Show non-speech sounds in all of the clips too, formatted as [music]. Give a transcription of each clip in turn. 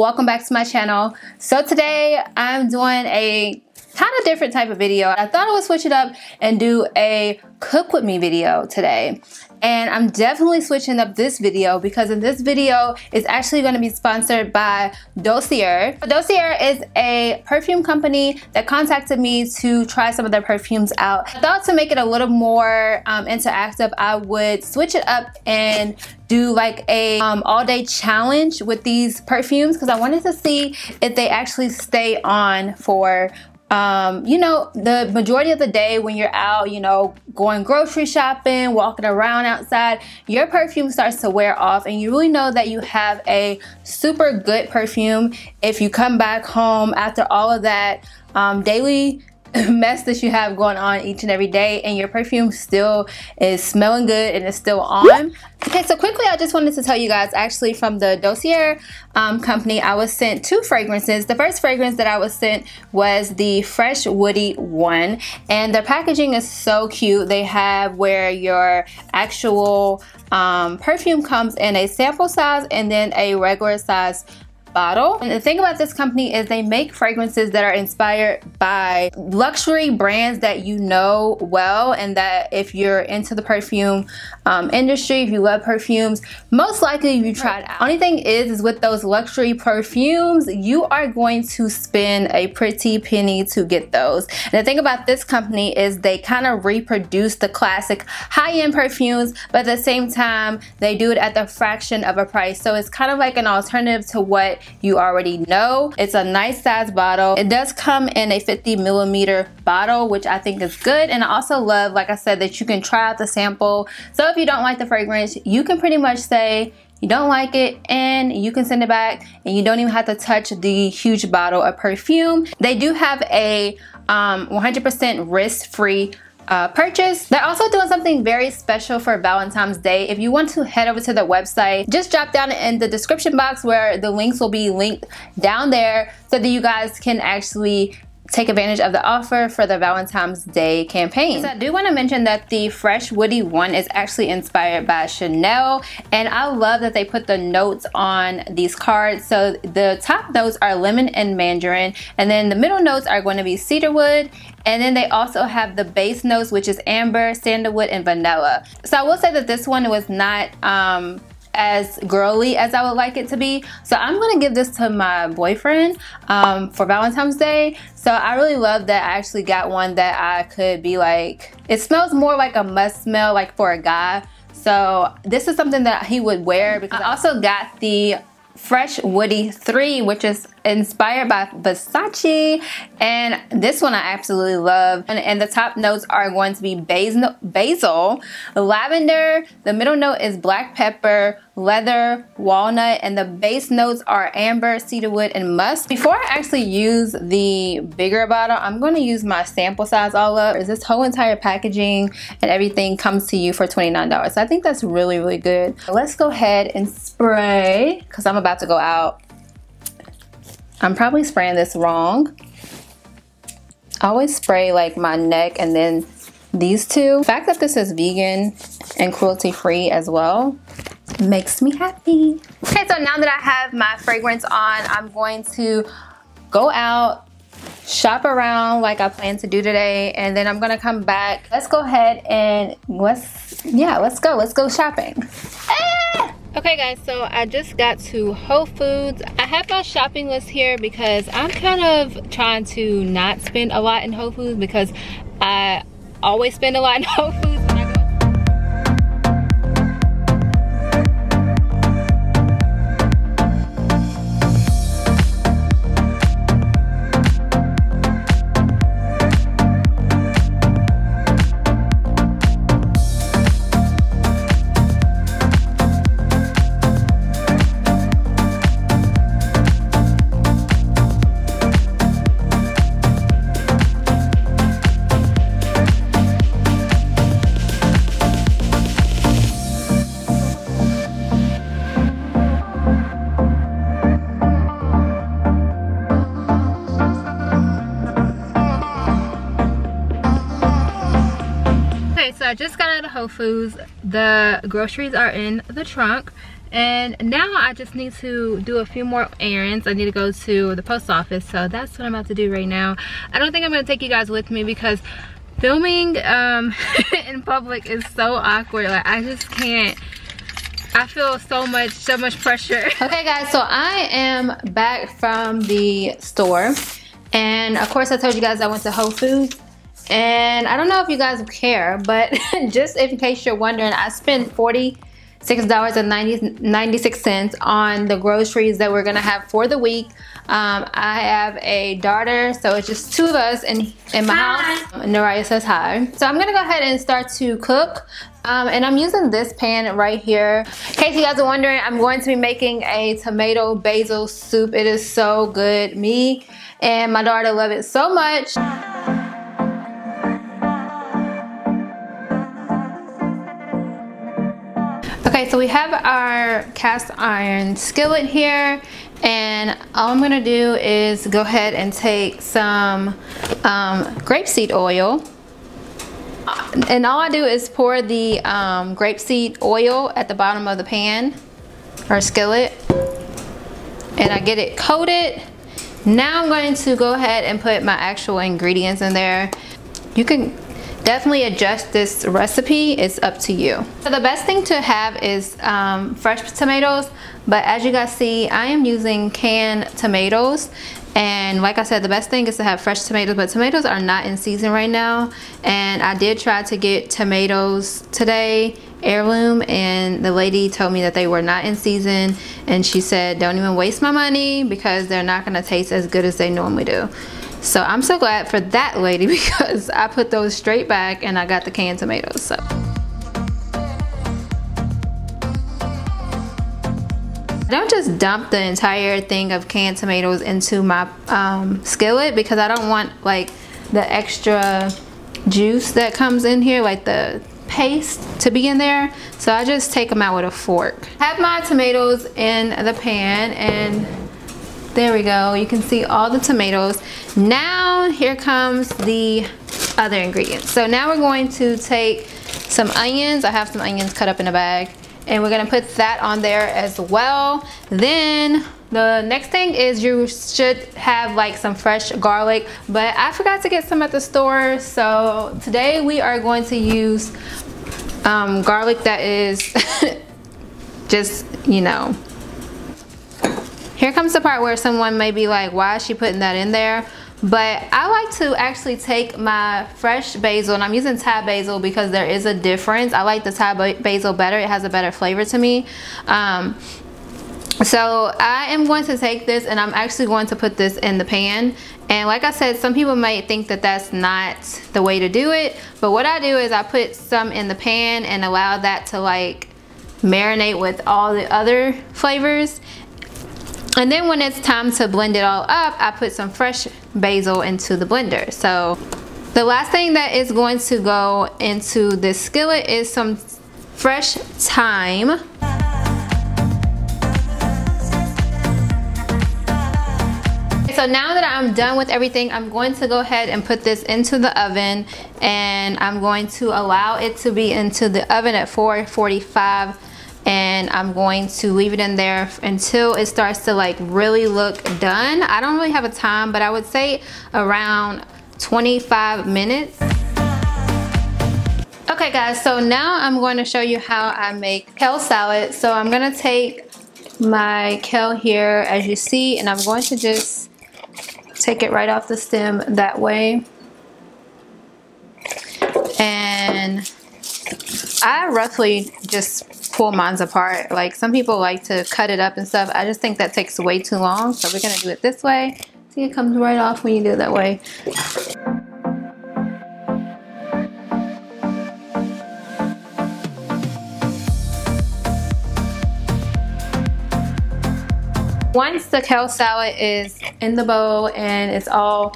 welcome back to my channel. So today i'm doing a kind of different type of video i thought i would switch it up and do a cook with me video today and I'm definitely switching up this video because in this video is actually going to be sponsored by Dossier. Dossier is a perfume company that contacted me to try some of their perfumes out. I thought to make it a little more um, interactive, I would switch it up and do like a um, all day challenge with these perfumes because I wanted to see if they actually stay on for um, you know, the majority of the day when you're out, you know, going grocery shopping, walking around outside, your perfume starts to wear off and you really know that you have a super good perfume if you come back home after all of that um, daily [coughs] mess that you have going on each and every day and your perfume still is smelling good and it's still on. Okay, so quickly I just wanted to tell you guys actually from the Dossier um, company I was sent two fragrances. The first fragrance that I was sent was the Fresh Woody one and the packaging is so cute. They have where your actual um, perfume comes in a sample size and then a regular size bottle. And the thing about this company is they make fragrances that are inspired by luxury brands that you know well and that if you're into the perfume um, industry, if you love perfumes, most likely you tried out. Only thing is, is with those luxury perfumes, you are going to spend a pretty penny to get those. And the thing about this company is they kind of reproduce the classic high-end perfumes, but at the same time, they do it at the fraction of a price. So it's kind of like an alternative to what you already know. It's a nice size bottle. It does come in a 50 millimeter bottle, which I think is good. And I also love, like I said, that you can try out the sample. So if you don't like the fragrance, you can pretty much say, you don't like it and you can send it back and you don't even have to touch the huge bottle of perfume. They do have a 100% um, risk-free uh, purchase. They're also doing something very special for Valentine's Day. If you want to head over to the website, just drop down in the description box where the links will be linked down there so that you guys can actually take advantage of the offer for the Valentine's Day campaign. So I do want to mention that the Fresh Woody one is actually inspired by Chanel and I love that they put the notes on these cards. So the top notes are lemon and mandarin and then the middle notes are going to be cedarwood and then they also have the base notes which is amber, sandalwood, and vanilla. So I will say that this one was not um, as girly as I would like it to be. So I'm gonna give this to my boyfriend um, for Valentine's Day. So I really love that I actually got one that I could be like, it smells more like a must smell like for a guy. So this is something that he would wear because I also got the Fresh Woody 3, which is inspired by Versace. And this one I absolutely love. And, and the top notes are going to be basil, basil, lavender. The middle note is black pepper, leather, walnut, and the base notes are amber, cedarwood, and musk. Before I actually use the bigger bottle, I'm going to use my sample size all up. Is this whole entire packaging and everything comes to you for $29. So I think that's really, really good. Let's go ahead and spray because I'm about to go out I'm probably spraying this wrong. I always spray like my neck and then these two. The fact that this is vegan and cruelty free as well makes me happy. Okay, so now that I have my fragrance on, I'm going to go out, shop around like I plan to do today, and then I'm gonna come back. Let's go ahead and let's, yeah, let's go. Let's go shopping. Ah! Okay guys, so I just got to Whole Foods. I have my shopping list here because I'm kind of trying to not spend a lot in Whole Foods because I always spend a lot in [laughs] Whole Foods. Just got out of Whole Foods. The groceries are in the trunk and now I just need to do a few more errands. I need to go to the post office, so that's what I'm about to do right now. I don't think I'm gonna take you guys with me because filming um, [laughs] in public is so awkward. Like I just can't. I feel so much, so much pressure. [laughs] okay guys, so I am back from the store. And of course I told you guys I went to Whole Foods. And I don't know if you guys care, but [laughs] just in case you're wondering, I spent 40 $6.96 on the groceries that we're gonna have for the week. Um, I have a daughter, so it's just two of us in, in my hi. house. Naraya says hi. So I'm gonna go ahead and start to cook. Um, and I'm using this pan right here. In case you guys are wondering, I'm going to be making a tomato basil soup. It is so good. Me and my daughter love it so much. So we have our cast iron skillet here and all I'm gonna do is go ahead and take some um, grapeseed oil and all I do is pour the um, grapeseed oil at the bottom of the pan or skillet and I get it coated. Now I'm going to go ahead and put my actual ingredients in there. You can definitely adjust this recipe it's up to you. So the best thing to have is um, fresh tomatoes but as you guys see I am using canned tomatoes. And like I said the best thing is to have fresh tomatoes but tomatoes are not in season right now. And I did try to get tomatoes today heirloom and the lady told me that they were not in season. And she said don't even waste my money because they're not going to taste as good as they normally do so I'm so glad for that lady [laughs] because I put those straight back and I got the canned tomatoes. So. don't just dump the entire thing of canned tomatoes into my um, skillet because I don't want like the extra juice that comes in here like the paste to be in there so I just take them out with a fork. have my tomatoes in the pan and there we go. You can see all the tomatoes. Now here comes the other ingredients. So now we're going to take some onions. I have some onions cut up in a bag. And we're gonna put that on there as well. Then the next thing is you should have like some fresh garlic, but I forgot to get some at the store. So today we are going to use um, garlic that is [laughs] just, you know, here comes the part where someone may be like, why is she putting that in there? But I like to actually take my fresh basil, and I'm using Thai basil because there is a difference. I like the Thai basil better. It has a better flavor to me. Um, so I am going to take this and I'm actually going to put this in the pan. And like I said, some people might think that that's not the way to do it. But what I do is I put some in the pan and allow that to like marinate with all the other flavors and then when it's time to blend it all up, I put some fresh basil into the blender. So the last thing that is going to go into this skillet is some fresh thyme. So now that I'm done with everything, I'm going to go ahead and put this into the oven and I'm going to allow it to be into the oven at 445 and I'm going to leave it in there until it starts to like really look done. I don't really have a time, but I would say around 25 minutes. Okay guys, so now I'm going to show you how I make kale salad. So I'm gonna take my kale here as you see and I'm going to just take it right off the stem that way. And I roughly just pull mine apart. Like some people like to cut it up and stuff. I just think that takes way too long. So we're gonna do it this way. See, it comes right off when you do it that way. Once the kale salad is in the bowl and it's all,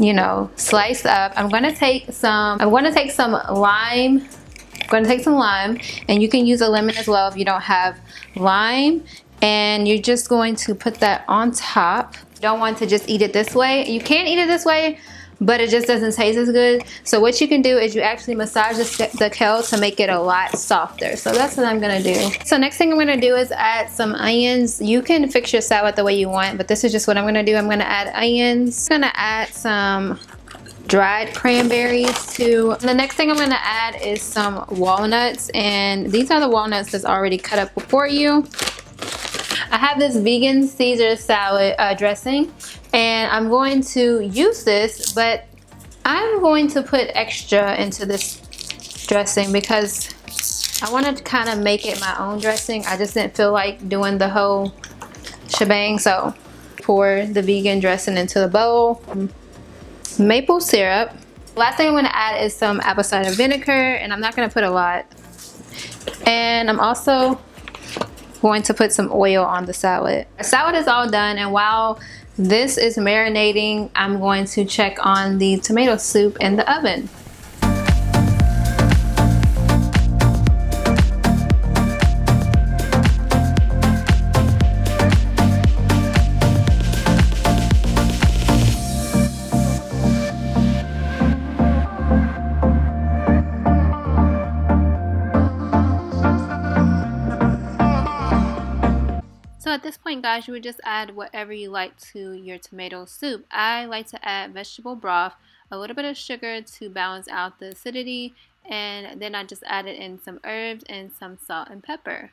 you know, sliced up, I'm gonna take some, I'm gonna take some lime I'm to take some lime and you can use a lemon as well if you don't have lime and you're just going to put that on top. You don't want to just eat it this way. You can eat it this way but it just doesn't taste as good. So what you can do is you actually massage the, the kale to make it a lot softer. So that's what I'm gonna do. So next thing I'm gonna do is add some onions. You can fix your salad the way you want, but this is just what I'm gonna do. I'm gonna add onions. I'm gonna add some dried cranberries too. the next thing I'm gonna add is some walnuts and these are the walnuts that's already cut up for you. I have this vegan Caesar salad uh, dressing and I'm going to use this but I'm going to put extra into this dressing because I wanted to kind of make it my own dressing. I just didn't feel like doing the whole shebang so pour the vegan dressing into the bowl maple syrup. Last thing I'm gonna add is some apple cider vinegar and I'm not gonna put a lot. And I'm also going to put some oil on the salad. The salad is all done and while this is marinating, I'm going to check on the tomato soup in the oven. Guys, you would just add whatever you like to your tomato soup. I like to add vegetable broth, a little bit of sugar to balance out the acidity, and then I just added in some herbs and some salt and pepper.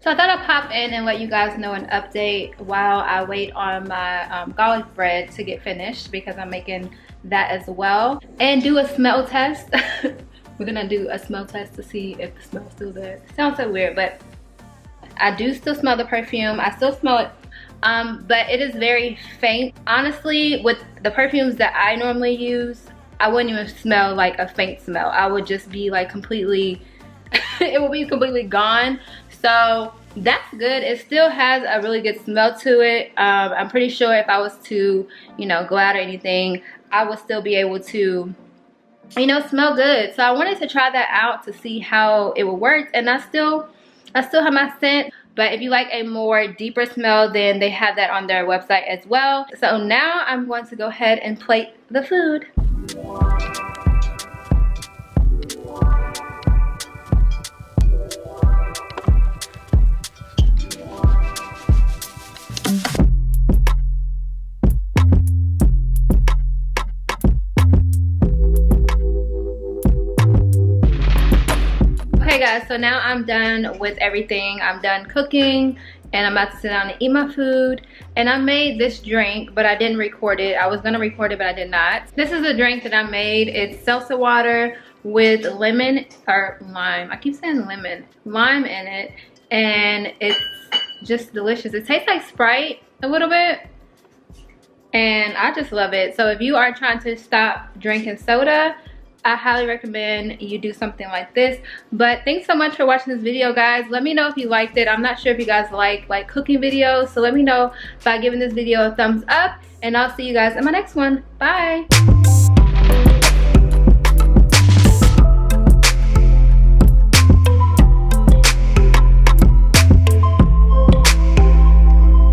So I thought I'd pop in and let you guys know an update while I wait on my um, garlic bread to get finished because I'm making that as well. And do a smell test. [laughs] We're gonna do a smell test to see if the smell's still there. Sounds so weird, but I do still smell the perfume. I still smell it, um, but it is very faint. Honestly, with the perfumes that I normally use, I wouldn't even smell like a faint smell. I would just be like completely, [laughs] it would be completely gone. So that's good. It still has a really good smell to it. Um, I'm pretty sure if I was to, you know, go out or anything, I would still be able to you know smell good so i wanted to try that out to see how it would work and i still I still have my scent, but if you like a more deeper smell, then they have that on their website as well. So now I'm going to go ahead and plate the food. Guys, so now I'm done with everything. I'm done cooking and I'm about to sit down and eat my food. And I made this drink, but I didn't record it. I was gonna record it, but I did not. This is a drink that I made. It's seltzer water with lemon, or lime. I keep saying lemon. Lime in it, and it's just delicious. It tastes like Sprite a little bit, and I just love it. So if you are trying to stop drinking soda, I highly recommend you do something like this. But thanks so much for watching this video, guys. Let me know if you liked it. I'm not sure if you guys like like cooking videos. So let me know by giving this video a thumbs up. And I'll see you guys in my next one. Bye.